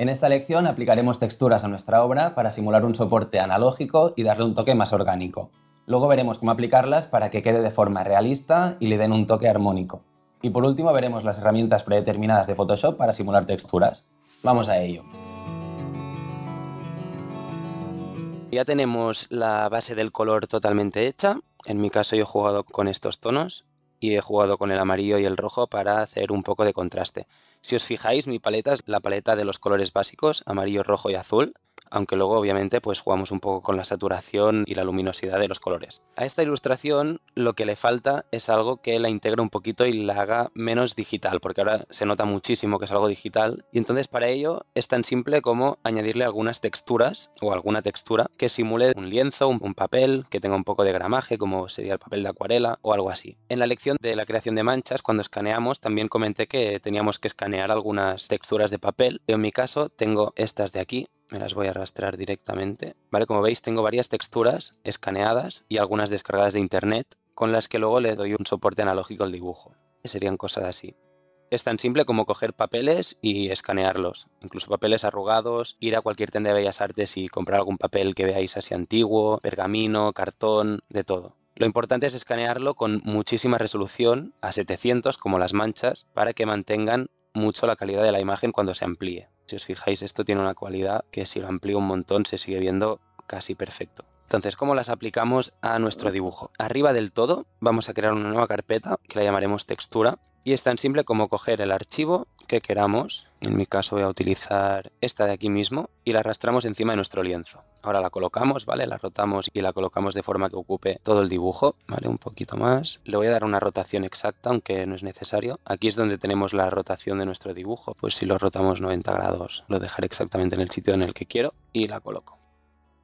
En esta lección aplicaremos texturas a nuestra obra para simular un soporte analógico y darle un toque más orgánico. Luego veremos cómo aplicarlas para que quede de forma realista y le den un toque armónico. Y por último veremos las herramientas predeterminadas de Photoshop para simular texturas. Vamos a ello. Ya tenemos la base del color totalmente hecha. En mi caso yo he jugado con estos tonos y he jugado con el amarillo y el rojo para hacer un poco de contraste. Si os fijáis, mi paleta es la paleta de los colores básicos, amarillo, rojo y azul, aunque luego obviamente pues jugamos un poco con la saturación y la luminosidad de los colores. A esta ilustración lo que le falta es algo que la integre un poquito y la haga menos digital, porque ahora se nota muchísimo que es algo digital y entonces para ello es tan simple como añadirle algunas texturas o alguna textura que simule un lienzo, un papel, que tenga un poco de gramaje como sería el papel de acuarela o algo así. En la lección de la creación de manchas, cuando escaneamos, también comenté que teníamos que escanear algunas texturas de papel. en mi caso tengo estas de aquí, me las voy a arrastrar directamente. Vale, como veis tengo varias texturas escaneadas y algunas descargadas de internet con las que luego le doy un soporte analógico al dibujo. Serían cosas así. Es tan simple como coger papeles y escanearlos, incluso papeles arrugados, ir a cualquier tienda de bellas artes y comprar algún papel que veáis así antiguo, pergamino, cartón, de todo. Lo importante es escanearlo con muchísima resolución, a 700 como las manchas, para que mantengan mucho la calidad de la imagen cuando se amplíe. Si os fijáis, esto tiene una cualidad que si lo amplío un montón se sigue viendo casi perfecto. Entonces, ¿cómo las aplicamos a nuestro dibujo? Arriba del todo vamos a crear una nueva carpeta que la llamaremos textura y es tan simple como coger el archivo que queramos, en mi caso voy a utilizar esta de aquí mismo y la arrastramos encima de nuestro lienzo. Ahora la colocamos, ¿vale? La rotamos y la colocamos de forma que ocupe todo el dibujo, ¿vale? Un poquito más. Le voy a dar una rotación exacta, aunque no es necesario. Aquí es donde tenemos la rotación de nuestro dibujo, pues si lo rotamos 90 grados lo dejaré exactamente en el sitio en el que quiero y la coloco.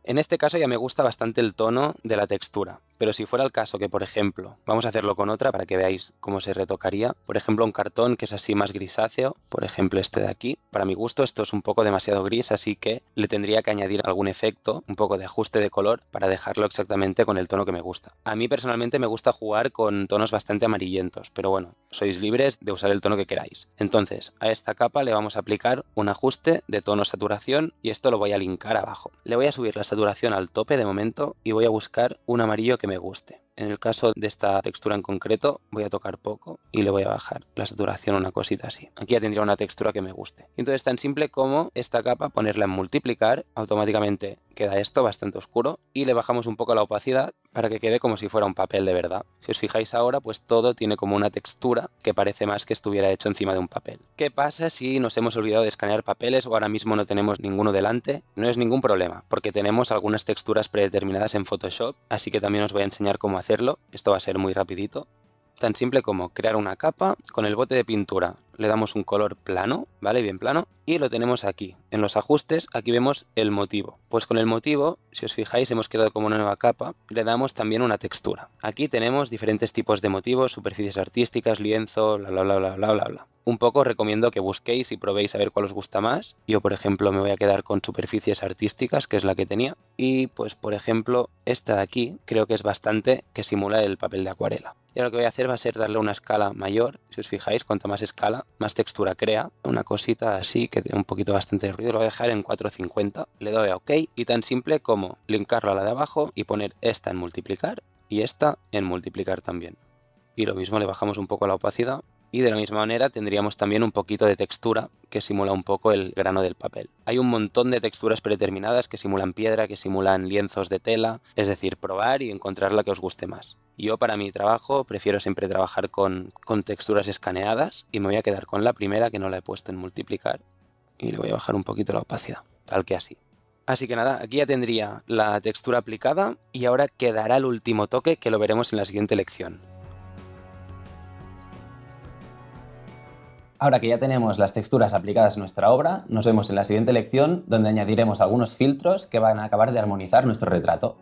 En este caso ya me gusta bastante el tono de la textura, pero si fuera el caso que, por ejemplo, vamos a hacerlo con otra para que veáis cómo se retocaría, por ejemplo un cartón que es así más grisáceo, por ejemplo este de aquí, para mi gusto esto es un poco demasiado gris, así que le tendría que añadir algún efecto, un poco de ajuste de color para dejarlo exactamente con el tono que me gusta. A mí personalmente me gusta jugar con tonos bastante amarillentos, pero bueno, sois libres de usar el tono que queráis. Entonces, a esta capa le vamos a aplicar un ajuste de tono saturación y esto lo voy a linkar abajo. Le voy a subir la saturación al tope de momento y voy a buscar un amarillo que me guste. En el caso de esta textura en concreto, voy a tocar poco y le voy a bajar la saturación una cosita así. Aquí ya tendría una textura que me guste. Entonces, tan simple como esta capa, ponerla en multiplicar, automáticamente queda esto bastante oscuro y le bajamos un poco la opacidad para que quede como si fuera un papel de verdad. Si os fijáis ahora, pues todo tiene como una textura que parece más que estuviera hecho encima de un papel. ¿Qué pasa si nos hemos olvidado de escanear papeles o ahora mismo no tenemos ninguno delante? No es ningún problema, porque tenemos algunas texturas predeterminadas en Photoshop, así que también os voy a enseñar cómo hacerlo. Esto va a ser muy rapidito tan simple como crear una capa con el bote de pintura. Le damos un color plano, ¿vale? Bien plano. Y lo tenemos aquí. En los ajustes, aquí vemos el motivo. Pues con el motivo, si os fijáis, hemos creado como una nueva capa. Le damos también una textura. Aquí tenemos diferentes tipos de motivos, superficies artísticas, lienzo, bla, bla, bla, bla, bla, bla, bla. Un poco recomiendo que busquéis y probéis a ver cuál os gusta más. Yo, por ejemplo, me voy a quedar con superficies artísticas, que es la que tenía. Y, pues, por ejemplo, esta de aquí creo que es bastante que simula el papel de acuarela. Y lo que voy a hacer va a ser darle una escala mayor. Si os fijáis, cuanta más escala, más textura crea. Una cosita así que tiene un poquito bastante de ruido. Lo voy a dejar en 450. Le doy a OK. Y tan simple como linkarlo a la de abajo y poner esta en multiplicar y esta en multiplicar también. Y lo mismo le bajamos un poco la opacidad y de la misma manera tendríamos también un poquito de textura que simula un poco el grano del papel. Hay un montón de texturas predeterminadas que simulan piedra, que simulan lienzos de tela, es decir, probar y encontrar la que os guste más. Yo para mi trabajo prefiero siempre trabajar con, con texturas escaneadas y me voy a quedar con la primera que no la he puesto en multiplicar y le voy a bajar un poquito la opacidad, tal que así. Así que nada, aquí ya tendría la textura aplicada y ahora quedará el último toque que lo veremos en la siguiente lección. Ahora que ya tenemos las texturas aplicadas a nuestra obra, nos vemos en la siguiente lección donde añadiremos algunos filtros que van a acabar de armonizar nuestro retrato.